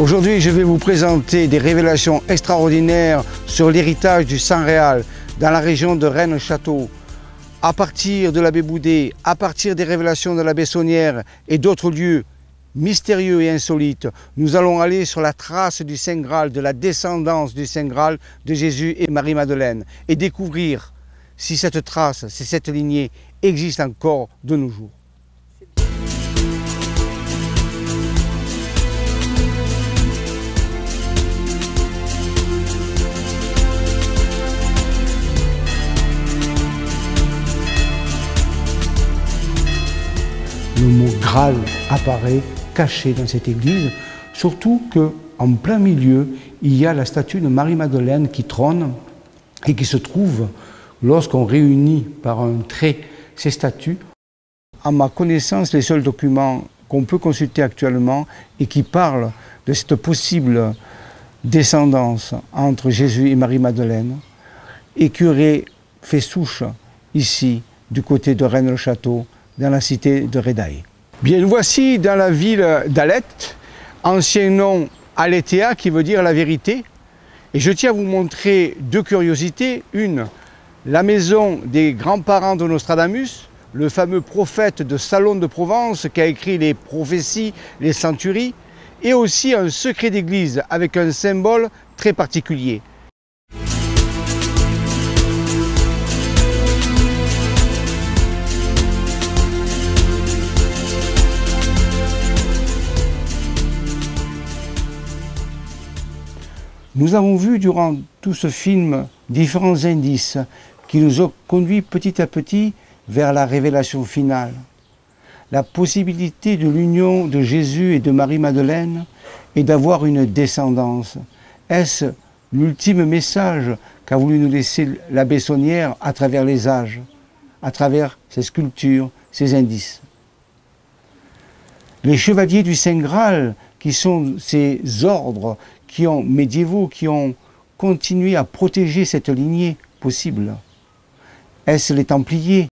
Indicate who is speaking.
Speaker 1: Aujourd'hui, je vais vous présenter des révélations extraordinaires sur l'héritage du Saint Réal dans la région de Rennes-Château. À partir de l'abbé Boudet, à partir des révélations de l'abbé Saunière et d'autres lieux mystérieux et insolites, nous allons aller sur la trace du Saint Graal, de la descendance du Saint Graal de Jésus et Marie-Madeleine et découvrir si cette trace, si cette lignée existe encore de nos jours. Le mot Graal apparaît caché dans cette église, surtout qu'en plein milieu, il y a la statue de Marie-Madeleine qui trône et qui se trouve, lorsqu'on réunit par un trait ces statues, à ma connaissance, les seuls documents qu'on peut consulter actuellement et qui parlent de cette possible descendance entre Jésus et Marie-Madeleine et qui aurait fait souche ici, du côté de Rennes-le-Château, dans la cité de Redaï. Bien, nous voici dans la ville d'Alet, ancien nom Aletea qui veut dire la vérité. Et je tiens à vous montrer deux curiosités. Une, la maison des grands-parents de Nostradamus, le fameux prophète de Salon de Provence qui a écrit les prophéties, les centuries, et aussi un secret d'église avec un symbole très particulier. Nous avons vu durant tout ce film différents indices qui nous ont conduits petit à petit vers la révélation finale. La possibilité de l'union de Jésus et de Marie-Madeleine et d'avoir une descendance. Est-ce l'ultime message qu'a voulu nous laisser l'abbé Saunière à travers les âges, à travers ces sculptures, ces indices? Les chevaliers du Saint Graal, qui sont ces ordres qui ont, médiévaux qui ont continué à protéger cette lignée possible. Est-ce les Templiers?